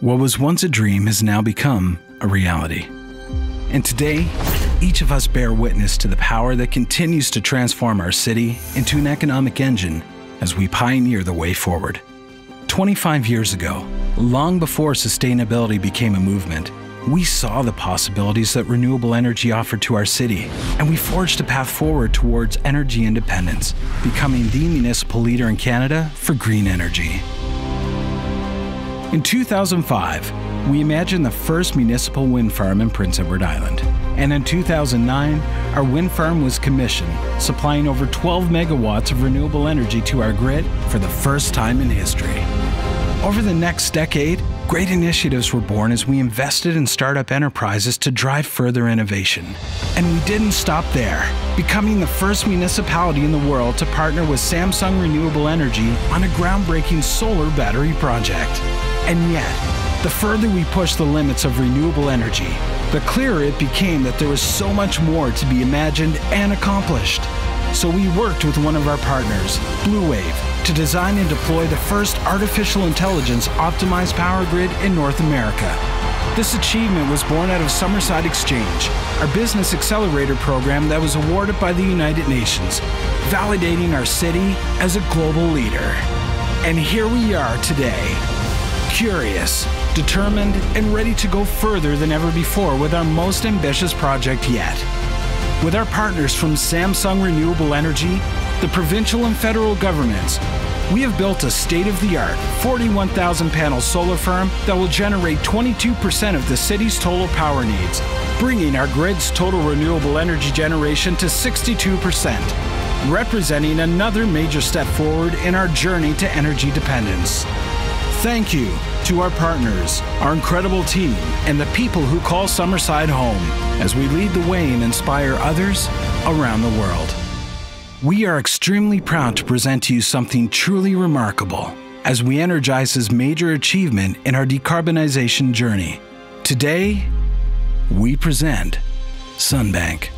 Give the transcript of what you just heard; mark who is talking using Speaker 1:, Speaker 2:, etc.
Speaker 1: What was once a dream has now become a reality. And today, each of us bear witness to the power that continues to transform our city into an economic engine as we pioneer the way forward. 25 years ago, long before sustainability became a movement, we saw the possibilities that renewable energy offered to our city, and we forged a path forward towards energy independence, becoming the municipal leader in Canada for green energy. In 2005, we imagined the first municipal wind farm in Prince Edward Island. And in 2009, our wind farm was commissioned, supplying over 12 megawatts of renewable energy to our grid for the first time in history. Over the next decade, great initiatives were born as we invested in startup enterprises to drive further innovation. And we didn't stop there, becoming the first municipality in the world to partner with Samsung Renewable Energy on a groundbreaking solar battery project. And yet, the further we pushed the limits of renewable energy, the clearer it became that there was so much more to be imagined and accomplished. So we worked with one of our partners, BluWave, to design and deploy the first artificial intelligence optimized power grid in North America. This achievement was born out of Summerside Exchange, our business accelerator program that was awarded by the United Nations, validating our city as a global leader. And here we are today curious, determined, and ready to go further than ever before with our most ambitious project yet. With our partners from Samsung Renewable Energy, the provincial and federal governments, we have built a state of the art 41,000 panel solar farm that will generate 22% of the city's total power needs, bringing our grid's total renewable energy generation to 62%, representing another major step forward in our journey to energy dependence. Thank you to our partners, our incredible team, and the people who call Summerside home as we lead the way and inspire others around the world. We are extremely proud to present to you something truly remarkable as we energize this major achievement in our decarbonization journey. Today, we present Sunbank.